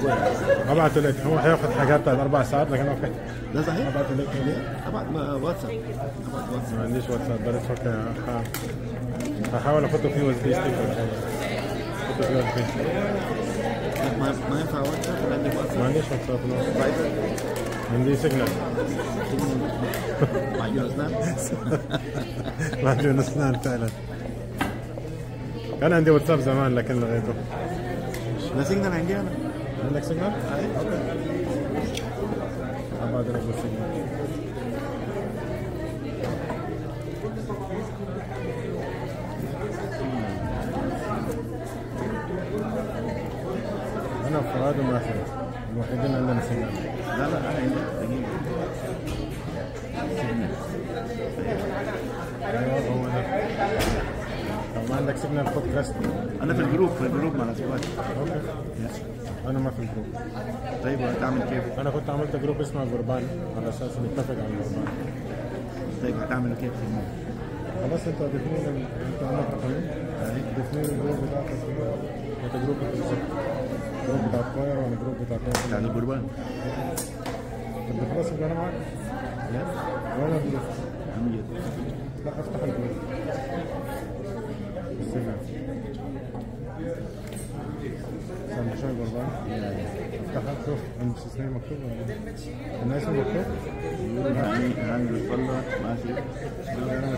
كويس ابعته لك. هو حيأخذ حاجات بتاعت أربع ساعات لكن okay. ده صحيح؟ ابعته لك أبعت ما- واتساب. أبعت واتساب. ما عنديش واتساب بس okay هحاول أحطه فيه USB stick ولا حاجة أحطه فيه USB ما ما ينفع واتساب؟ ولا عندك ما واتساب؟ عنديش واتساب. عندي سيجنال معجون أسنان. معجون أسنان فعلا. كان عندي واتساب زمان لكن لغيته سيجنال عندي أنا عندك سيجنال؟ okay ابعت لك بالسيجنال أنا وفؤاد وماحي الوحيدين عندنا سيجنال لا لا أنا عندي دقيقه أيوه هو ده طب ما عندك سيجنال خد كاست أنا في الجروب في الجروب مع الأسبوع أوكي. أنا ما في الجروب. طيب هتعمل كيف؟ أنا كنت عملت جروب اسمه قربان على أساس نتفق على القربان طيب هتعمل كيف؟ في الموضوع؟ خلاص انت ضيفني انت عندك رقمين ضيفني الجروب بتاعك أنت جروب بالظبط جروب بتاع الطاير وأنا جروب بتاع بتاع الطاير القربان طب خلاص يبقى أنا معاك. ولا الجروب. عم جد لا أفتح الجروب. افتحها شوف عند اسمي مكتوب ولا لا؟ انا اسمي مكتوب يعني يعني بتطلع ماشي لا انا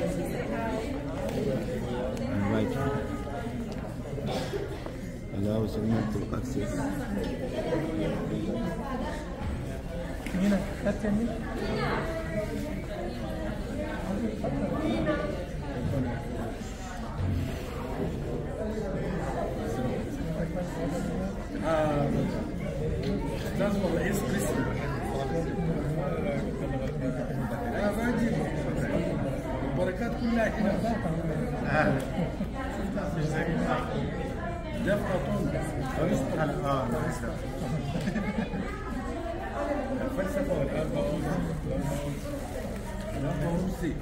Allow someone to access. لازم الرئيس قسم يا راجل البركات كلها هنا جاب خطون آه الفلسفه والاربعون الاربعون سي